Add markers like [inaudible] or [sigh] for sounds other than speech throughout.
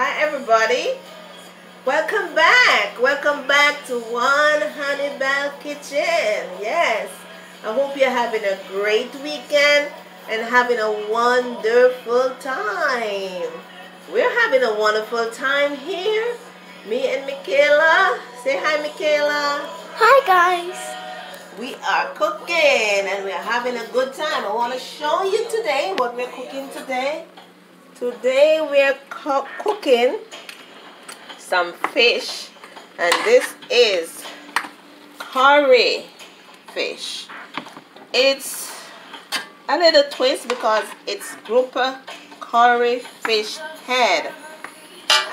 Hi everybody. Welcome back. Welcome back to One Honey Bell Kitchen. Yes. I hope you're having a great weekend and having a wonderful time. We're having a wonderful time here. Me and Michaela. Say hi, Michaela. Hi guys. We are cooking and we're having a good time. I want to show you today what we're cooking today. Today we're co cooking some fish and this is curry fish. It's a little twist because it's grouper curry fish head.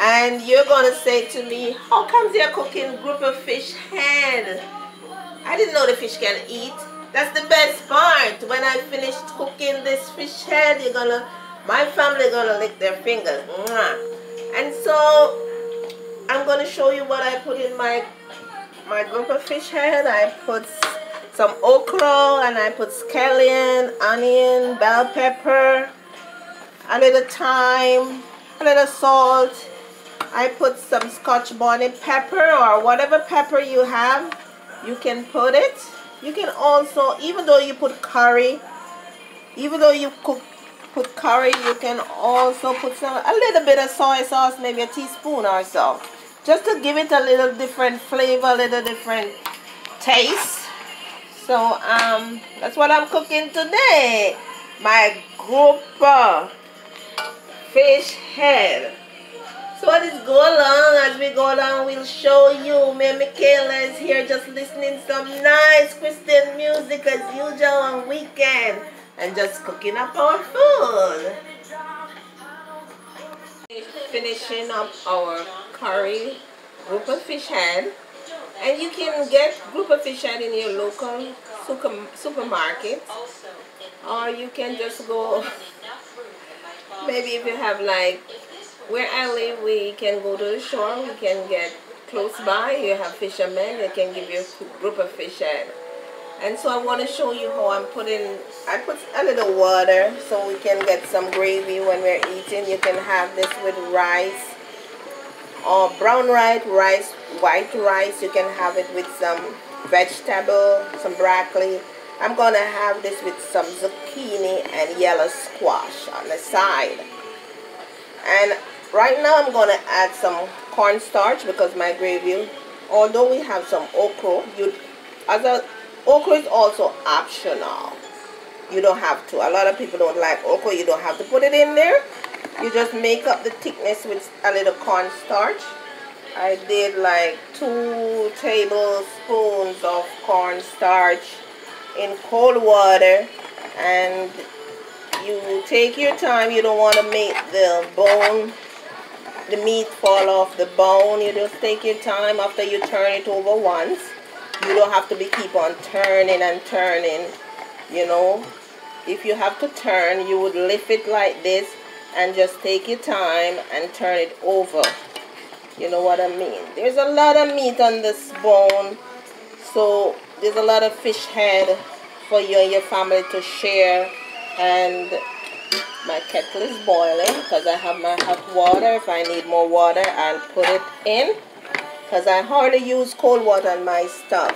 And you're to say to me, how comes you're cooking grouper fish head? I didn't know the fish can eat. That's the best part. When I finished cooking this fish head, you're gonna, my family gonna lick their fingers. And so, I'm gonna show you what I put in my my grouper fish head. I put some okra and I put scallion, onion, bell pepper, a little thyme, a little salt. I put some scotch bonnet pepper or whatever pepper you have you can put it you can also even though you put curry even though you cook put curry you can also put some a little bit of soy sauce maybe a teaspoon or so. Just to give it a little different flavor a little different taste. So um that's what i'm cooking today. My grouper fish head. So as go along, as we go along, we'll show you. Me Michaela is here just listening some nice Christian music as usual on weekend. And just cooking up our food. Finishing up our curry grouper fish head. And you can get grouper fish head in your local super, supermarket. Or you can just go, [laughs] maybe if you have like where I live, we can go to the shore, we can get close by, you have fishermen, they can give you a grouper fish and, and so I want to show you how I'm putting, I put a little water so we can get some gravy when we're eating. You can have this with rice or brown rice, rice, white rice. You can have it with some vegetable, some broccoli. I'm to have this with some zucchini and yellow squash on the side. And Right now I'm to add some cornstarch because my gravy, although we have some okra, you, as a, okra is also optional. You don't have to. A lot of people don't like okra. You don't have to put it in there. You just make up the thickness with a little cornstarch. I did like two tablespoons of cornstarch in cold water and you take your time. You don't want to make the bone the meat fall off the bone. You just take your time after you turn it over once. You don't have to be keep on turning and turning, you know. If you have to turn, you would lift it like this and just take your time and turn it over. You know what I mean? There's a lot of meat on this bone. So there's a lot of fish head for you and your family to share. And my kettle is boiling because I have my hot water. If I need more water, I'll put it in because I hardly use cold water on my stuff.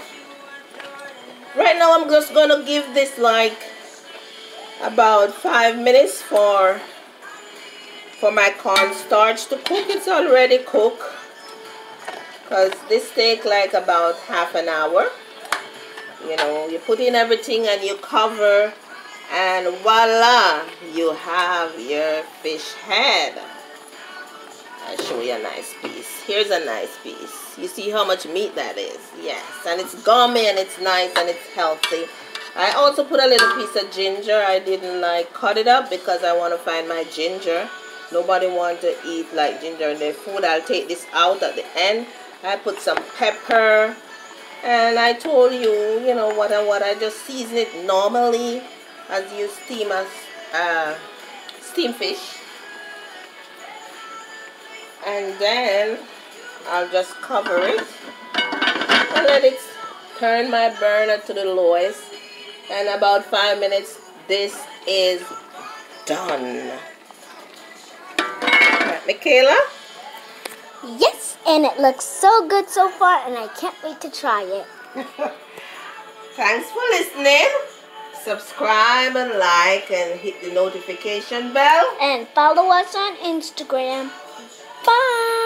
Right now, I'm just going to give this like about five minutes for for my cornstarch to cook. It's already cooked because this take like about half an hour. You know, you put in everything and you cover and voila you have your fish head I'll show you a nice piece. Here's a nice piece. You see how much meat that is? Yes and it's gummy and it's nice and it's healthy. I also put a little piece of ginger. I didn't like cut it up because I want to find my ginger. Nobody want to eat like ginger in their food. I'll take this out at the end. I put some pepper and I told you you know what and what I just season it normally as you steam as uh, steam fish and then I'll just cover it and let it turn my burner to the lowest and about five minutes this is done right, Michaela yes And it looks so good so far, and I can't wait to try it. [laughs] Thanks for listening. Subscribe and like and hit the notification bell. And follow us on Instagram. Bye.